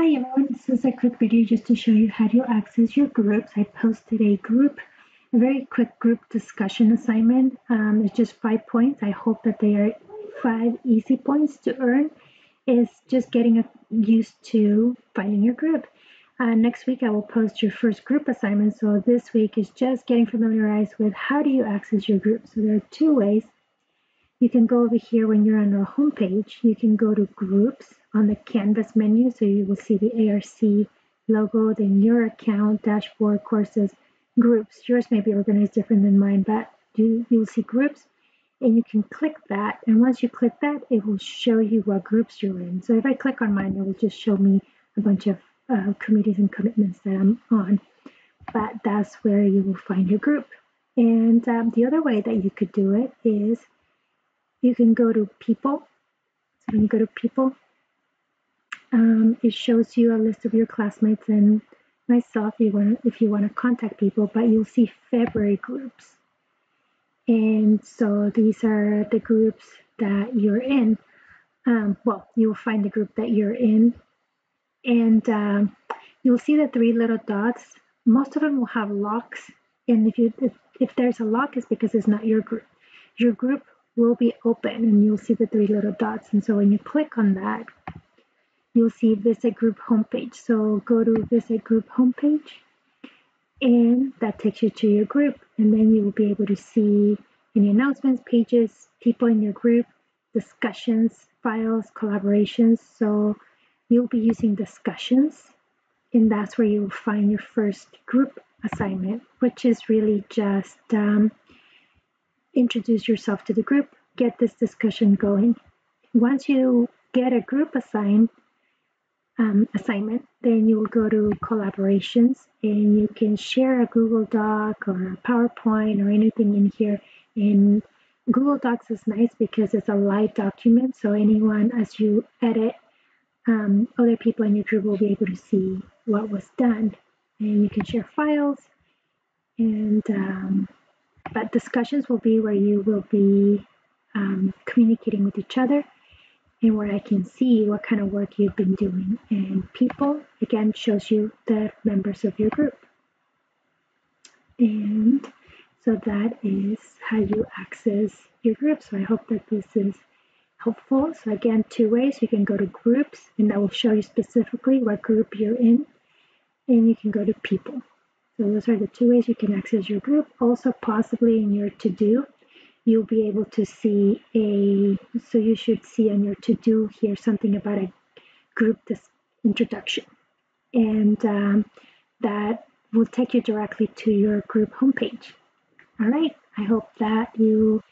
Hi everyone, this is a quick video just to show you how to access your groups. I posted a group, a very quick group discussion assignment. Um, it's just five points. I hope that they are five easy points to earn. Is just getting used to finding your group. Uh, next week I will post your first group assignment. So this week is just getting familiarized with how do you access your group. So there are two ways. You can go over here when you're on our homepage. You can go to groups on the Canvas menu. So you will see the ARC logo, then your account, dashboard, courses, groups. Yours may be organized different than mine, but you, you will see groups and you can click that. And once you click that, it will show you what groups you're in. So if I click on mine, it will just show me a bunch of uh, committees and commitments that I'm on. But that's where you will find your group. And um, the other way that you could do it is you can go to people. So when you go to people, um, it shows you a list of your classmates and myself if you want if you want to contact people, but you'll see February groups. And so these are the groups that you're in. Um, well, you'll find the group that you're in, and um, you'll see the three little dots. Most of them will have locks, and if you if, if there's a lock, it's because it's not your group. Your group will be open and you'll see the three little dots. And so when you click on that, you'll see visit group homepage. So go to visit group homepage and that takes you to your group. And then you will be able to see any announcements, pages, people in your group, discussions, files, collaborations. So you'll be using discussions and that's where you will find your first group assignment, which is really just um, introduce yourself to the group, get this discussion going. Once you get a group assigned um, assignment, then you will go to collaborations and you can share a Google Doc or a PowerPoint or anything in here. And Google Docs is nice because it's a live document, so anyone as you edit, um, other people in your group will be able to see what was done. And you can share files and um, but discussions will be where you will be um, communicating with each other and where I can see what kind of work you've been doing. And people, again, shows you the members of your group. And so that is how you access your group. So I hope that this is helpful. So again, two ways. You can go to groups and that will show you specifically what group you're in. And you can go to people. So those are the two ways you can access your group. Also, possibly in your to-do, you'll be able to see a, so you should see on your to-do here something about a group this introduction. And um, that will take you directly to your group homepage. All right, I hope that you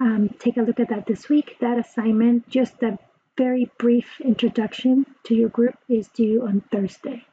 um, take a look at that this week. That assignment, just a very brief introduction to your group is due on Thursday.